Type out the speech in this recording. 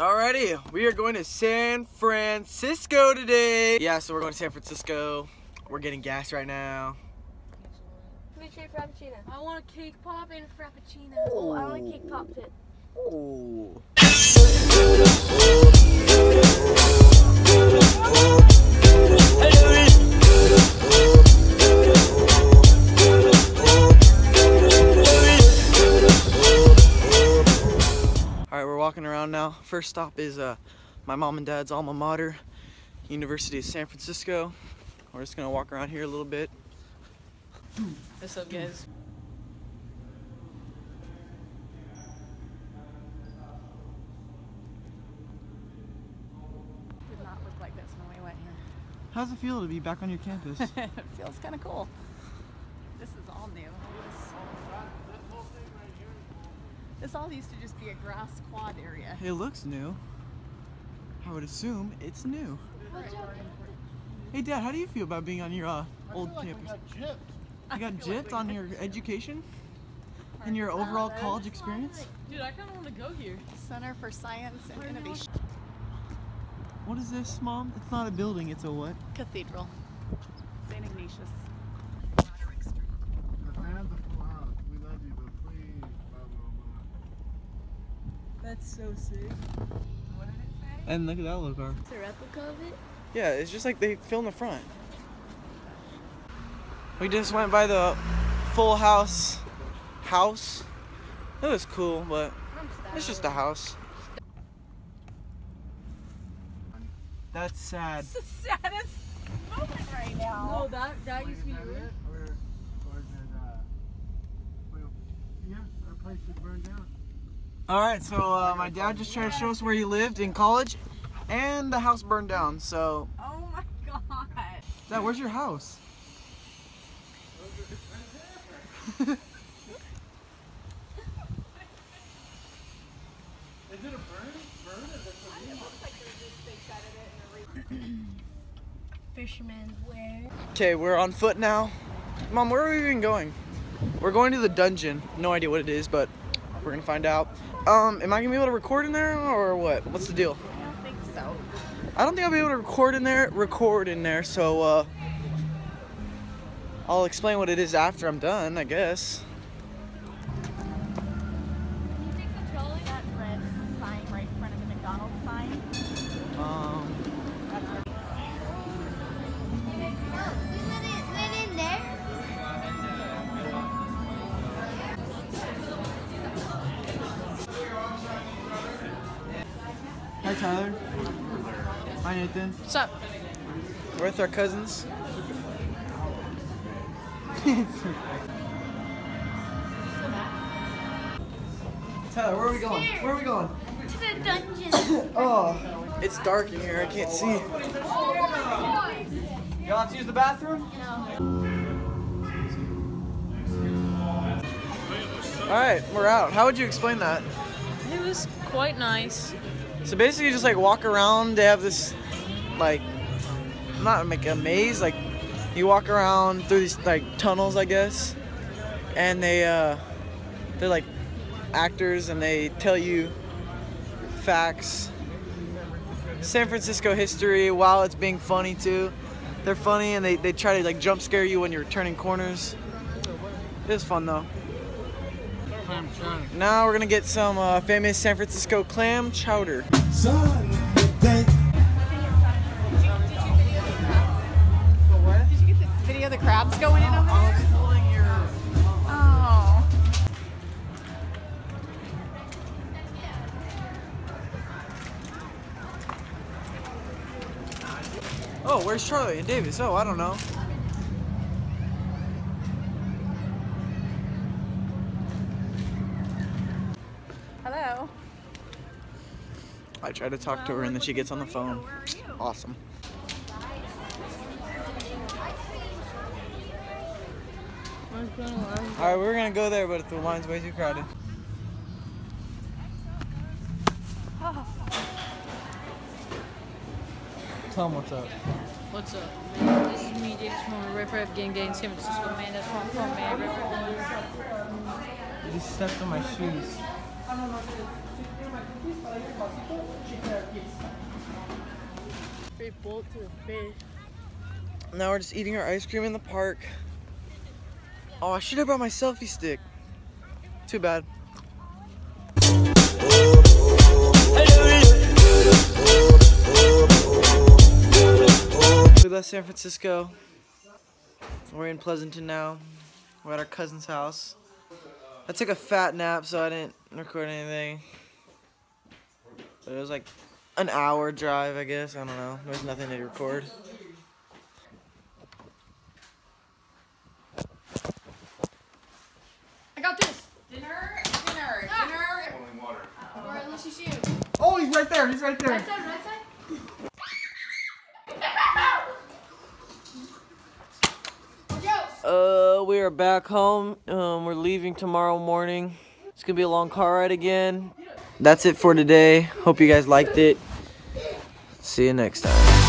Alrighty, we are going to San Francisco today. Yeah, so we're going to San Francisco. We're getting gas right now. Let me try Frappuccino. I want a cake pop and a frappuccino. Oh, I want a cake pop too. Oh. First stop is uh, my mom and dad's alma mater, University of San Francisco. We're just gonna walk around here a little bit. What's up, guys? Did not look like this when we went here. How's it feel to be back on your campus? it feels kind of cool. This is all new. This, this all used to just be a grass quad area. it looks new. I would assume it's new. Hey Dad, how do you feel about being on your uh, old campus? You got gypped on your education? And your overall college experience? Dude, I kind of want to go here. Center for Science and Innovation. What is this, Mom? It's not a building, it's a what? Cathedral. St. Ignatius. The fans are full house. We love you, but please, blah, blah, blah. That's so sick. What did it say? And look at that little car. It's a replica of it. Yeah, it's just like they film the front. We just went by the Full House house. It was cool, but it's just a house. That's sad. the saddest moment right now. No, that that used to be Is that Or, or is uh, well, yeah, our place is burned down. All right, so uh, my dad just tried to show us where he lived in college, and the house burned down. So, Oh my god. Dad, where's your house? Is it a burn? Burn? Is it Fisherman's Wharf. Okay, we're on foot now. Mom, where are we even going? We're going to the dungeon. No idea what it is, but we're gonna find out. Um, am I gonna be able to record in there or what? What's the deal? I don't think so. I don't think I'll be able to record in there. Record in there, so uh, I'll explain what it is after I'm done, I guess. Hi Tyler. Hi Nathan. What's up? We're with our cousins. Tyler, where are we going? Where are we going? To the dungeon. Oh, it's dark in here. I can't see. Y'all have to use the bathroom? No. All right, we're out. How would you explain that? It was quite nice. So basically, you just like walk around. They have this, like, not like a maze. Like, you walk around through these like tunnels, I guess, and they uh, they're like actors, and they tell you facts, San Francisco history, while it's being funny too. They're funny, and they they try to like jump scare you when you're turning corners. It was fun though. Clam chowder. Now we're gonna get some uh, famous San Francisco clam chowder. Did you get this video of the crabs going in over there? Oh. Oh, where's Charlie and Davis? Oh, I don't know. I try to talk to her and then she gets on the phone. Where are you? Awesome. All right, we're gonna go there, but the line's way too crowded. Tell them what's up. What's up? This is me, James from Rip Rap Gang Gang, San Francisco, man. That's where I'm from, man. Rip Rap. You just stepped on my shoes. They bolt to the fish. Now we're just eating our ice cream in the park. Oh, I should have brought my selfie stick. Too bad. We left San Francisco. We're in Pleasanton now. We're at our cousin's house. I took a fat nap, so I didn't record anything. But it was like an hour drive, I guess. I don't know. There's nothing to record. I got this. Dinner, dinner, dinner. Alright, let's see you. Oh, he's right there. He's right there. Right side, right side. Watch out. Uh, we are back home. Um, we're leaving tomorrow morning. It's gonna be a long car ride again. That's it for today. Hope you guys liked it. See you next time.